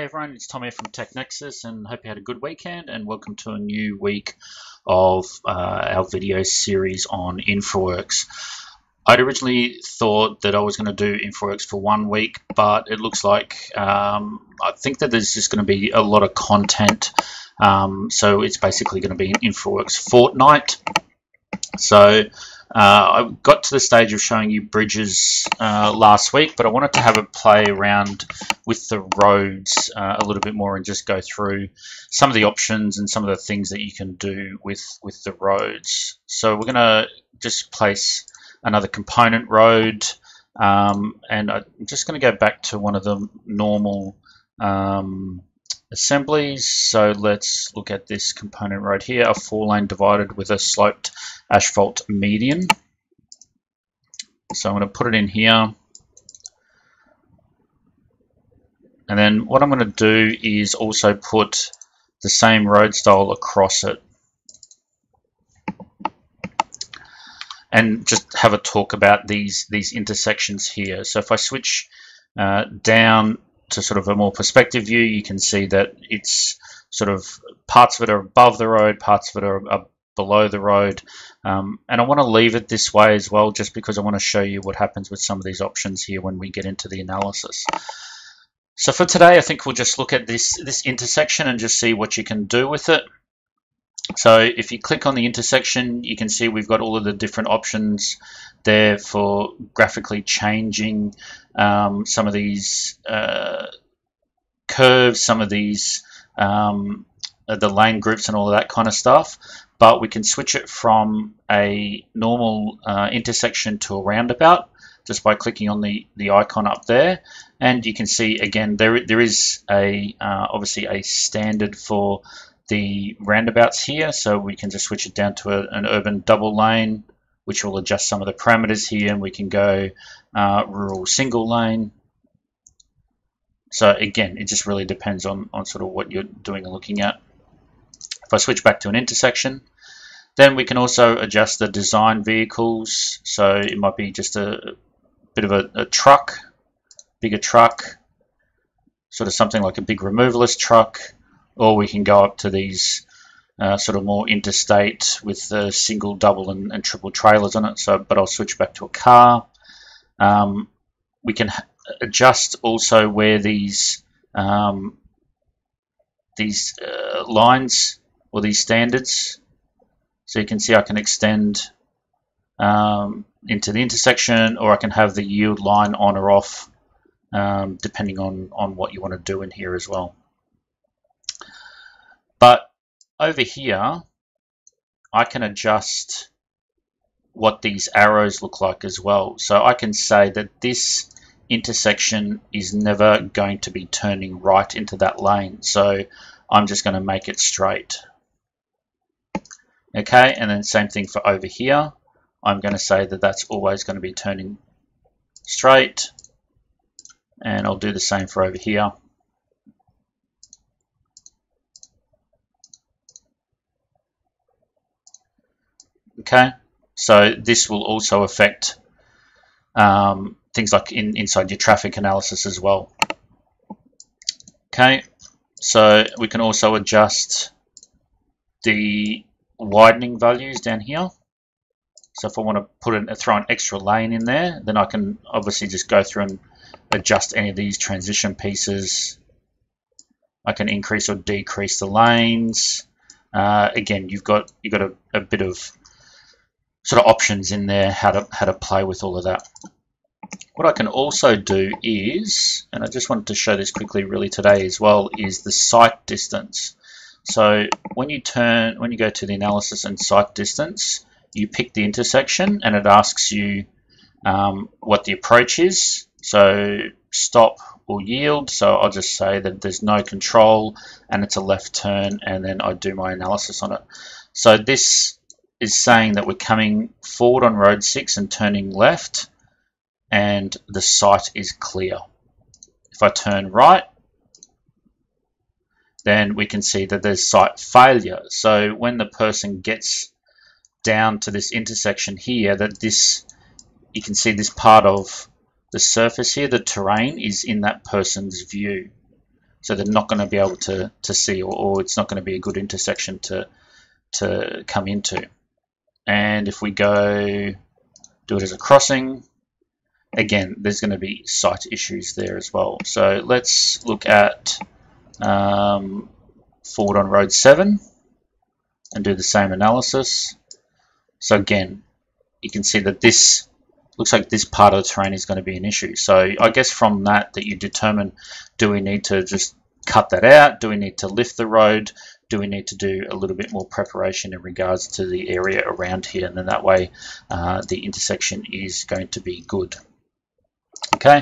Hey everyone, it's Tom here from TechNexus and hope you had a good weekend and welcome to a new week of uh, our video series on InfraWorks. I'd originally thought that I was going to do InfraWorks for one week, but it looks like um, I think that there's just going to be a lot of content. Um, so it's basically going to be an InfraWorks fortnight. So uh, I got to the stage of showing you bridges uh, last week, but I wanted to have a play around with the roads uh, a little bit more and just go through some of the options and some of the things that you can do with, with the roads. So we're going to just place another component road, um, and I'm just going to go back to one of the normal um, assemblies. So let's look at this component right here, a four lane divided with a sloped asphalt median. So I'm going to put it in here. And then what I'm going to do is also put the same road style across it. And just have a talk about these, these intersections here. So if I switch uh, down to sort of a more perspective view, you can see that it's sort of parts of it are above the road, parts of it are, are below the road. Um, and I want to leave it this way as well, just because I want to show you what happens with some of these options here when we get into the analysis. So for today, I think we'll just look at this, this intersection and just see what you can do with it. So if you click on the intersection, you can see we've got all of the different options there for graphically changing um, some of these uh, curves, some of these um, the lane groups and all of that kind of stuff. But we can switch it from a normal uh, intersection to a roundabout just by clicking on the, the icon up there. And you can see again there there is a uh, obviously a standard for the roundabouts here, so we can just switch it down to a, an urban double lane which will adjust some of the parameters here and we can go uh, rural single lane. So again, it just really depends on, on sort of what you're doing and looking at. If I switch back to an intersection, then we can also adjust the design vehicles. So it might be just a, bit of a, a truck, bigger truck, sort of something like a big removalist truck, or we can go up to these uh, sort of more interstate with the single, double, and, and, triple trailers on it. So, but I'll switch back to a car. Um, we can adjust also where these um, these uh, lines or these standards. So you can see I can extend um, into the intersection, or I can have the yield line on or off, um, depending on on what you want to do in here as well. But over here, I can adjust what these arrows look like as well. So I can say that this intersection is never going to be turning right into that lane. So I'm just going to make it straight. Okay, and then same thing for over here. I'm going to say that that's always going to be turning straight. And I'll do the same for over here. Okay, so this will also affect um, things like in, inside your traffic analysis as well. Okay, so we can also adjust the widening values down here. So if I want to put in, throw an extra lane in there, then I can obviously just go through and adjust any of these transition pieces. I can increase or decrease the lanes. Uh, again, you've got you've got a, a bit of sort of options in there how to how to play with all of that. What I can also do is, and I just wanted to show this quickly really today as well, is the sight distance. So when you turn, when you go to the analysis and sight distance, you pick the intersection and it asks you um, what the approach is. So stop or yield. So I'll just say that there's no control and it's a left turn and then I do my analysis on it. So this is saying that we're coming forward on road 6 and turning left and the sight is clear. If I turn right, then we can see that there's sight failure. So when the person gets down to this intersection here, that this, you can see this part of the surface here, the terrain is in that person's view. So they're not going to be able to, to see or, or it's not going to be a good intersection to, to come into. And if we go do it as a crossing, again, there's going to be sight issues there as well. So let's look at um, Ford on road 7 and do the same analysis. So again, you can see that this looks like this part of the terrain is going to be an issue. So I guess from that that you determine, do we need to just cut that out? Do we need to lift the road? Do we need to do a little bit more preparation in regards to the area around here? And then that way uh, the intersection is going to be good. Okay,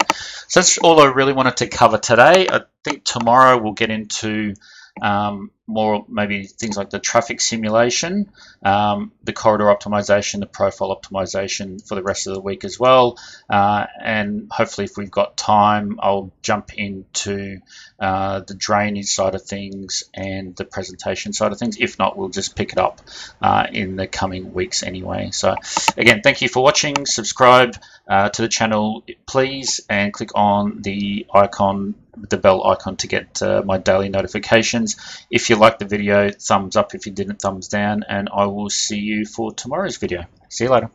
so that's all I really wanted to cover today. I think tomorrow we'll get into um, more maybe things like the traffic simulation, um, the corridor optimization, the profile optimization for the rest of the week as well. Uh, and hopefully, if we've got time, I'll jump into uh, the drainage side of things and the presentation side of things. If not, we'll just pick it up uh, in the coming weeks anyway. So, again, thank you for watching. Subscribe uh, to the channel, please, and click on the icon the bell icon to get uh, my daily notifications. If you like the video, thumbs up. If you didn't, thumbs down. And I will see you for tomorrow's video. See you later.